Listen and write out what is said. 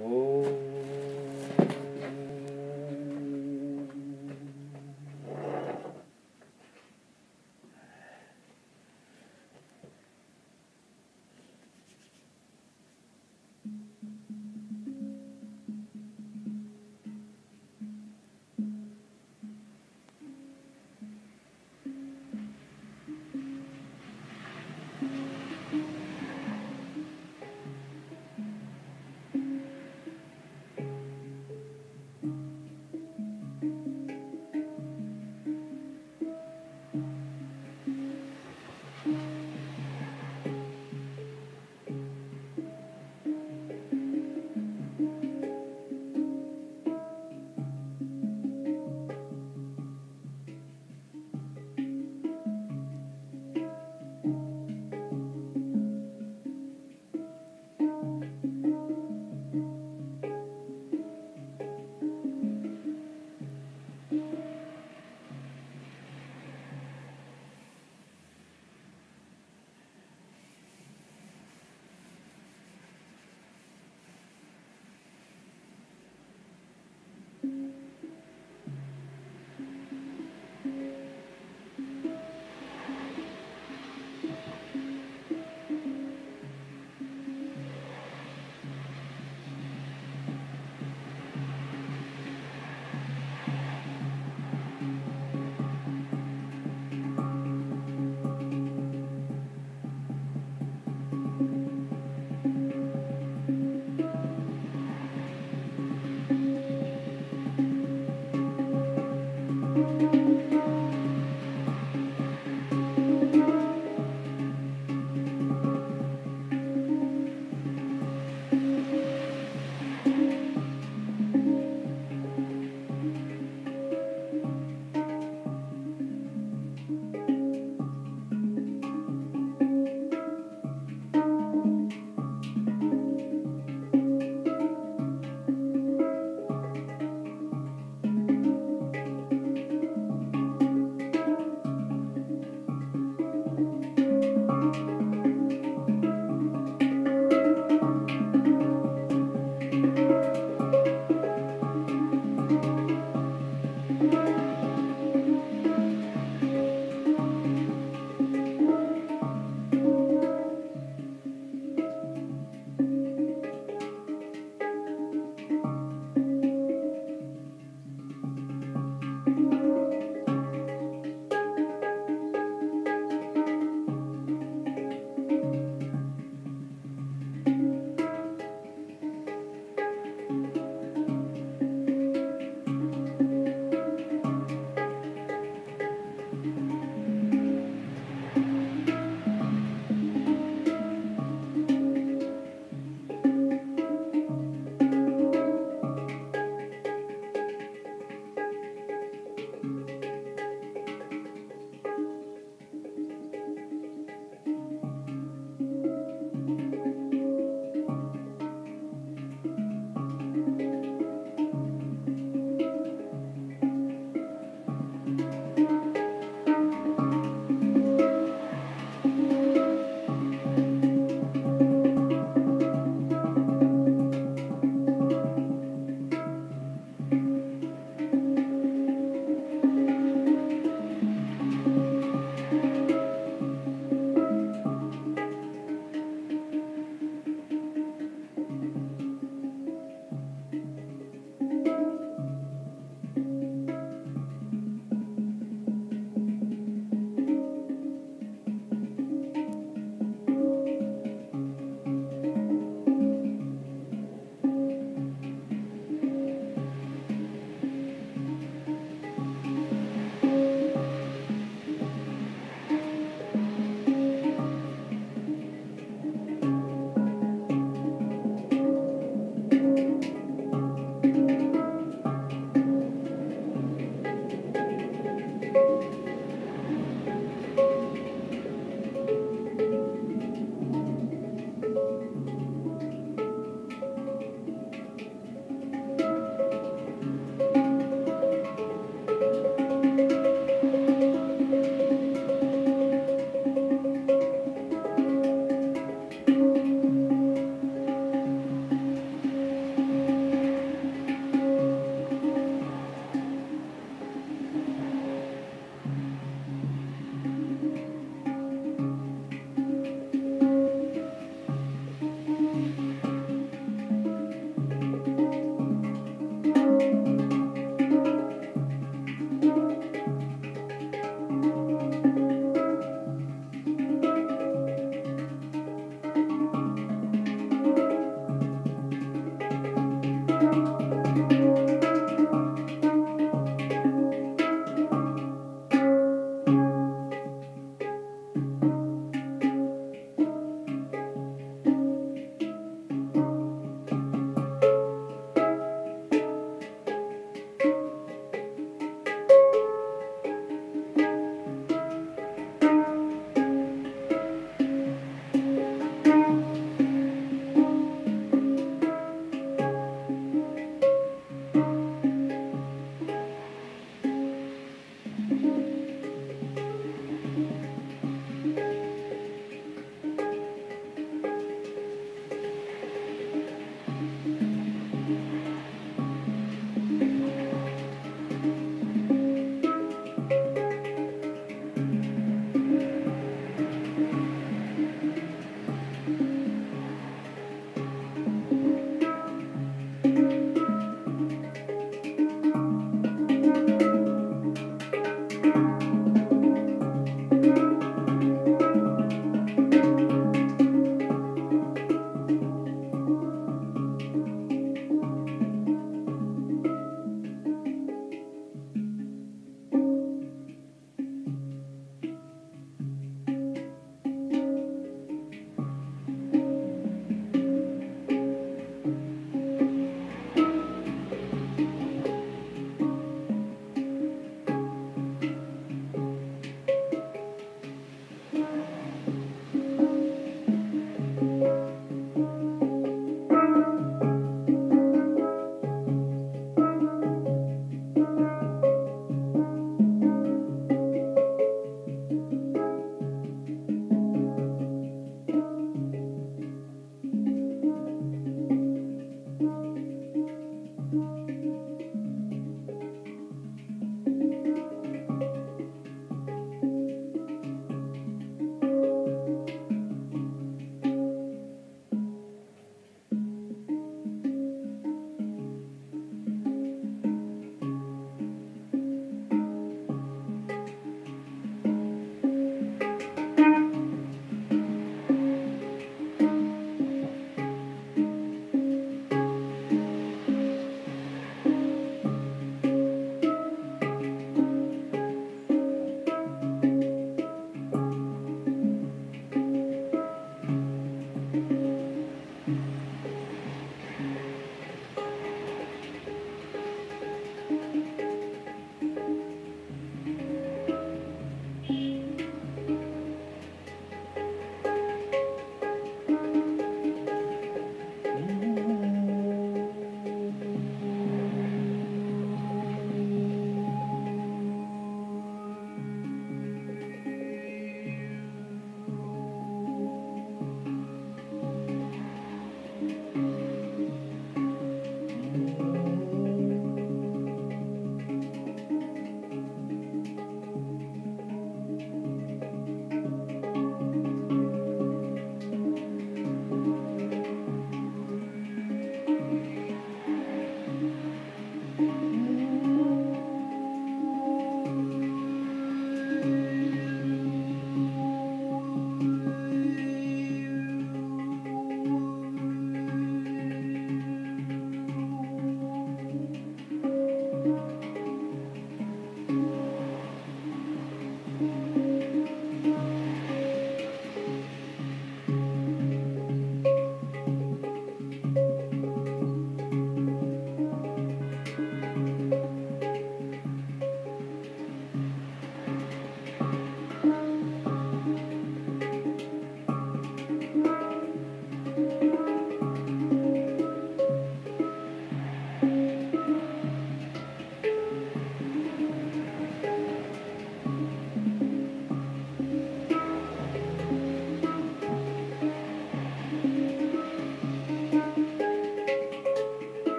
Oh.